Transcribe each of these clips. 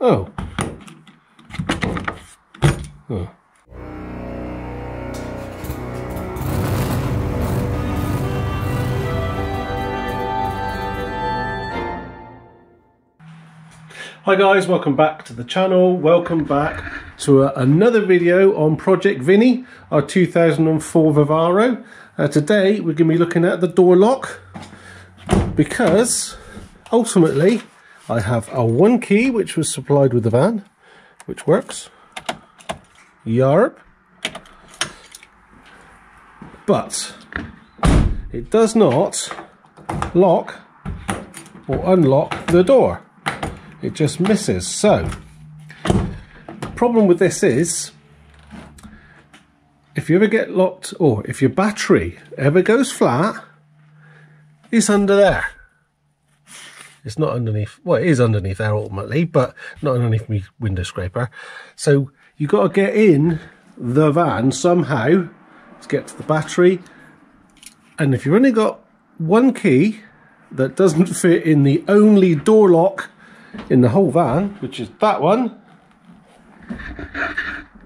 Oh. Huh. Hi guys, welcome back to the channel. Welcome back to a, another video on Project Vinny, our 2004 Vivaro. Uh, today we're going to be looking at the door lock because ultimately I have a one key which was supplied with the van, which works. Yarp. But it does not lock or unlock the door it just misses so the problem with this is if you ever get locked or if your battery ever goes flat it's under there it's not underneath well it is underneath there ultimately but not underneath my window scraper so you've got to get in the van somehow to get to the battery and if you've only got one key that doesn't fit in the only door lock in the whole van, which is that one,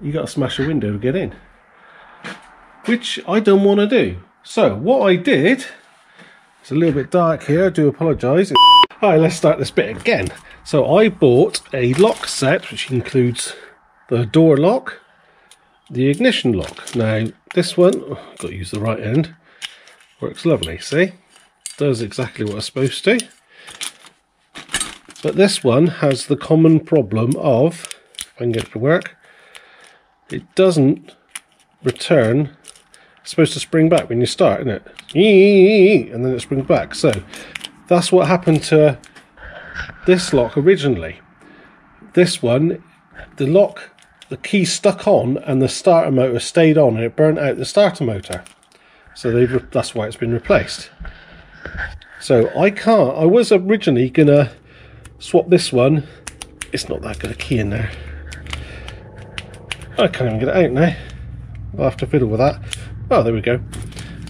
you got to smash a window to get in. Which I don't want to do. So what I did, it's a little bit dark here, I do apologise. Alright, let's start this bit again. So I bought a lock set, which includes the door lock, the ignition lock. Now, this one, oh, got to use the right end, works lovely, see? Does exactly what it's supposed to. But this one has the common problem of, if I can get it to work, it doesn't return. It's supposed to spring back when you start, isn't it? And then it springs back. So that's what happened to this lock originally. This one, the lock, the key stuck on and the starter motor stayed on and it burnt out the starter motor. So that's why it's been replaced. So I can't, I was originally gonna swap this one it's not that good a key in there I can't even get it out now I'll have to fiddle with that oh there we go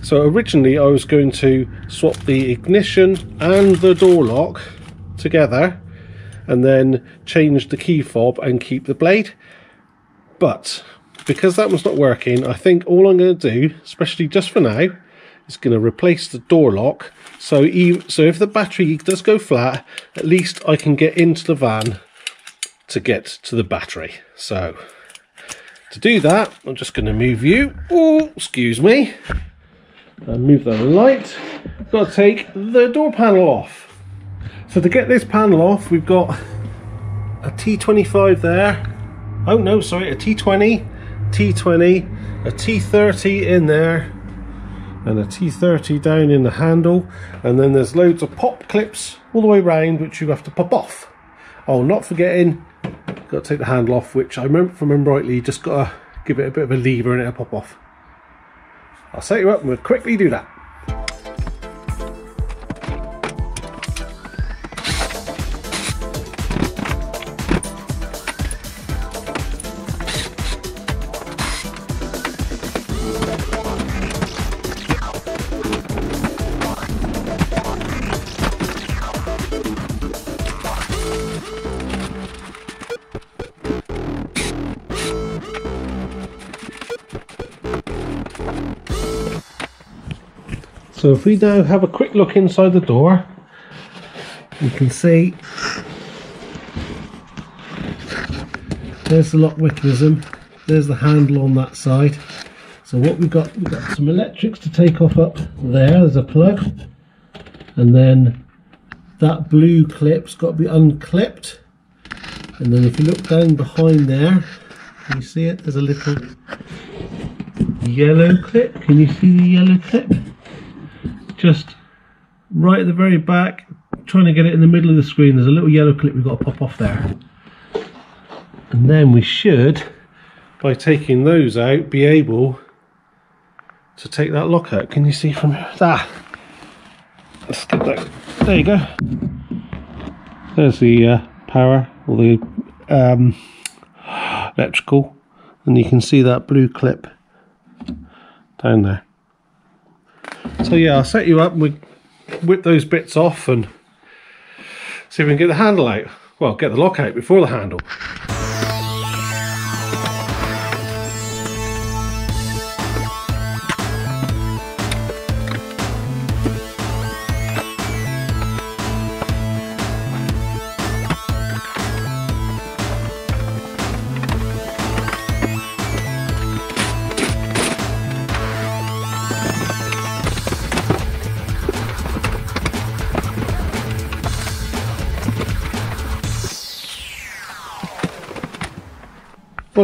so originally I was going to swap the ignition and the door lock together and then change the key fob and keep the blade but because that one's not working I think all I'm going to do especially just for now is going to replace the door lock so, even, so if the battery does go flat, at least I can get into the van to get to the battery. So to do that, I'm just going to move you. Oh, excuse me. And move the light. Got to take the door panel off. So to get this panel off, we've got a T25 there. Oh no, sorry, a T20, T20, a T30 in there, and a T30 down in the handle and then there's loads of pop clips all the way around which you have to pop off. Oh, not forgetting, got to take the handle off which I remember, if I remember rightly, you just got to give it a bit of a lever and it'll pop off. I'll set you up and we'll quickly do that. So if we now have a quick look inside the door, you can see there's the lock mechanism, there's the handle on that side. So what we've got, we've got some electrics to take off up there, there's a plug, and then that blue clip's got to be unclipped. And then if you look down behind there, can you see it? There's a little yellow clip. Can you see the yellow clip? Just right at the very back trying to get it in the middle of the screen. There's a little yellow clip we've got to pop off there. And then we should by taking those out be able to take that lock out. Can you see from ah, let's get that. There you go. There's the uh, power or the um, electrical. And you can see that blue clip down there so yeah, I'll set you up and we whip those bits off and See if we can get the handle out. Well, get the lock out before the handle.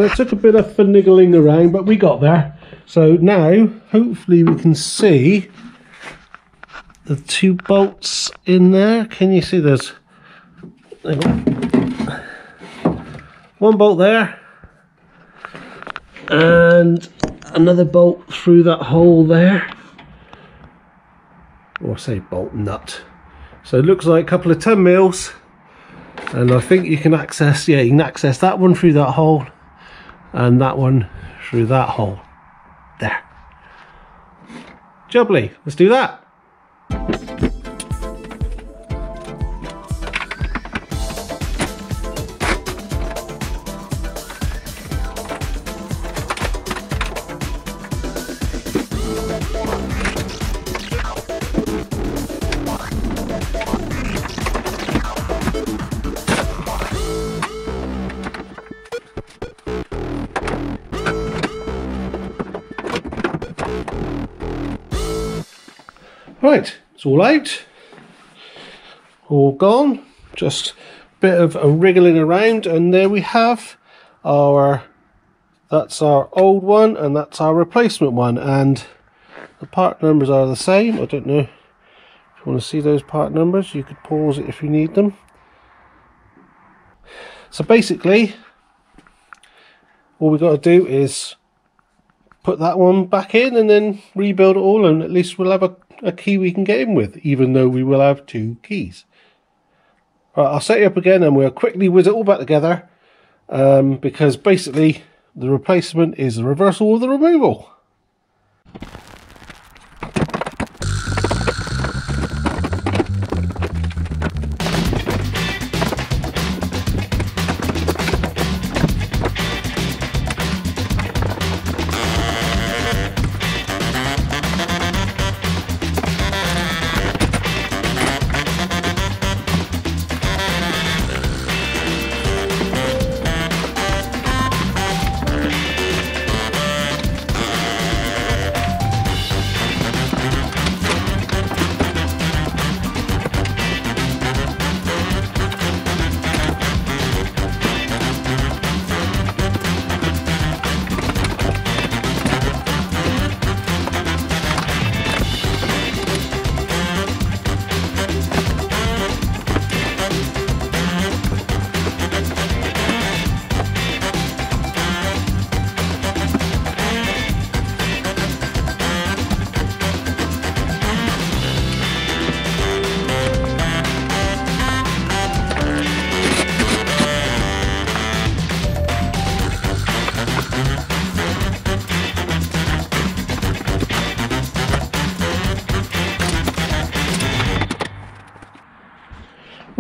It took a bit of finagling around, but we got there. So now, hopefully we can see the two bolts in there. Can you see there's one bolt there and another bolt through that hole there. Or say bolt nut. So it looks like a couple of 10 mils and I think you can access, yeah, you can access that one through that hole and that one through that hole. There. Jubbly let's do that Right, it's all out, all gone, just a bit of a wriggling around and there we have our, that's our old one and that's our replacement one. And the part numbers are the same, I don't know if you want to see those part numbers, you could pause it if you need them. So basically, all we've got to do is put that one back in and then rebuild it all and at least we'll have a a key we can get in with, even though we will have two keys. Right, I'll set you up again and we'll quickly whiz it all back together um, because basically the replacement is the reversal of the removal.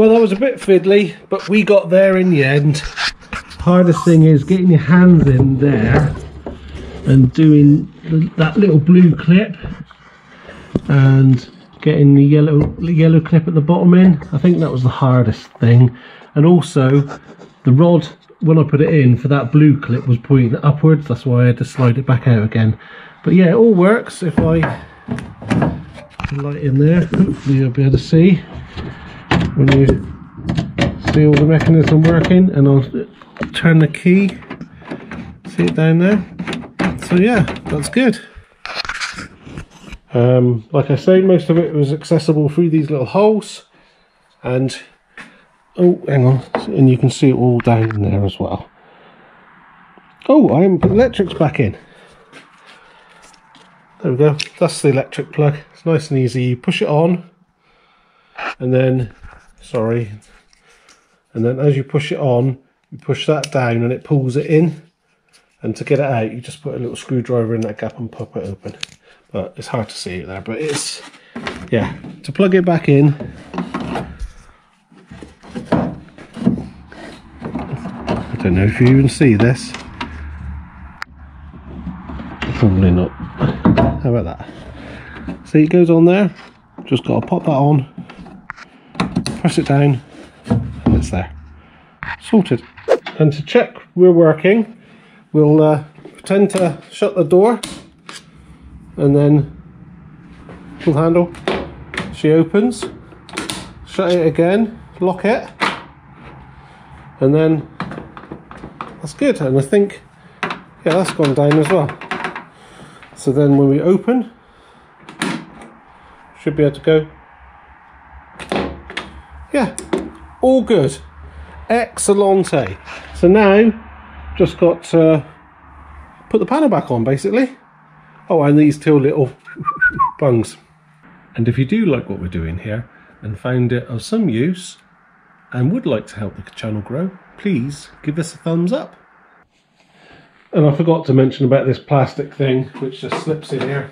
Well, that was a bit fiddly, but we got there in the end. Hardest thing is getting your hands in there and doing that little blue clip and getting the yellow yellow clip at the bottom in. I think that was the hardest thing. And also, the rod, when I put it in for that blue clip, was pointing upwards. That's why I had to slide it back out again. But yeah, it all works if I light in there. Hopefully you'll be able to see when you see all the mechanism working and I'll turn the key. See it down there? So yeah that's good. Um, like I say most of it was accessible through these little holes and oh hang on and you can see it all down in there as well. Oh I am put the electrics back in. There we go. That's the electric plug. It's nice and easy. You push it on and then sorry. And then as you push it on you push that down and it pulls it in. And to get it out you just put a little screwdriver in that gap and pop it open. But it's hard to see it there but it's yeah. To plug it back in. I don't know if you even see this. Probably not. How about that? See it goes on there. Just got to pop that on press it down, and it's there. Sorted. And to check we're working, we'll uh, pretend to shut the door and then pull handle. She opens, shut it again, lock it, and then that's good. And I think, yeah, that's gone down as well. So then when we open, should be able to go. Yeah, all good. Excellente. So now, just got to put the panel back on basically. Oh, and these two little bungs. And if you do like what we're doing here and found it of some use and would like to help the channel grow, please give us a thumbs up. And I forgot to mention about this plastic thing which just slips in here.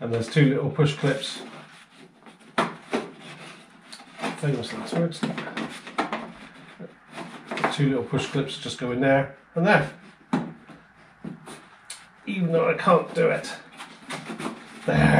And there's two little push clips. Two little push clips just go in there and there. Even though I can't do it. There.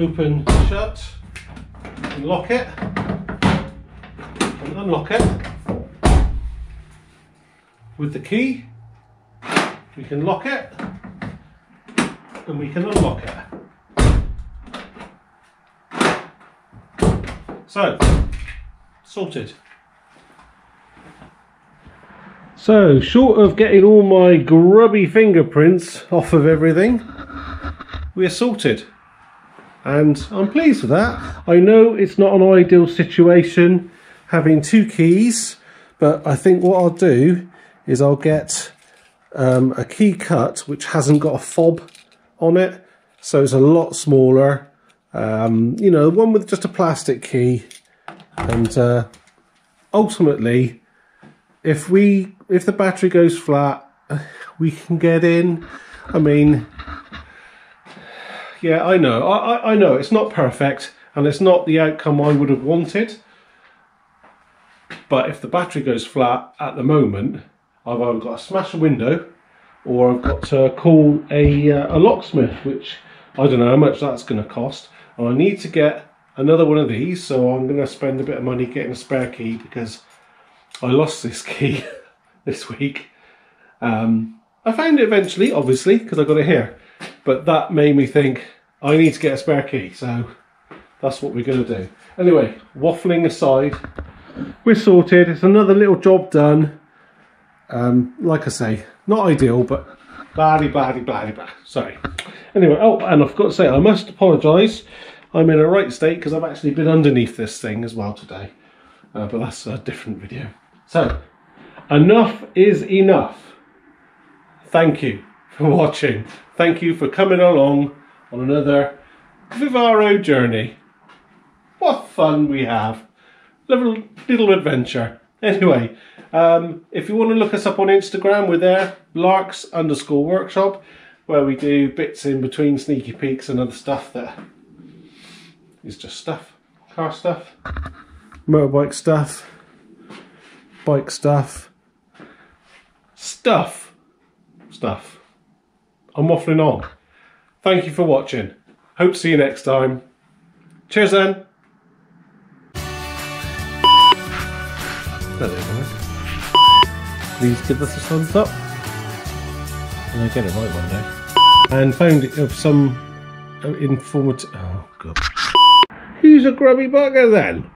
Open, shut, and lock it, and unlock it. With the key, we can lock it, and we can unlock it. So, sorted. So, short of getting all my grubby fingerprints off of everything, we are sorted. And I'm pleased with that. I know it's not an ideal situation having two keys, but I think what I'll do is I'll get um, a key cut which hasn't got a fob on it, so it's a lot smaller. Um, you know, one with just a plastic key, and uh, ultimately, if we if the battery goes flat, we can get in. I mean, yeah, I know. I, I know it's not perfect and it's not the outcome I would have wanted. But if the battery goes flat at the moment, I've either got to smash a window or I've got to call a, uh, a locksmith, which I don't know how much that's going to cost. And I need to get another one of these, so I'm going to spend a bit of money getting a spare key because I lost this key. this week. Um, I found it eventually, obviously, because I got it here. But that made me think, I need to get a spare key. So that's what we're going to do. Anyway, waffling aside, we're sorted. It's another little job done. Um, like I say, not ideal, but bladdy, bladdy, bladdy, blah. Sorry. Anyway, oh, and I've got to say, I must apologise. I'm in a right state because I've actually been underneath this thing as well today. Uh, but that's a different video. So, enough is enough. Thank you for watching. Thank you for coming along on another Vivaro journey. What fun we have. Little, little adventure. Anyway, um, if you want to look us up on Instagram, we're there, larcs underscore workshop, where we do bits in between sneaky peeks and other stuff that is just stuff. Car stuff, motorbike stuff, bike stuff, stuff. Stuff. I'm waffling on. Thank you for watching. Hope to see you next time. Cheers then. Please give us a thumbs up. And I get it right one day. And found it of some uh, informative. Oh god. Who's a grubby bugger then?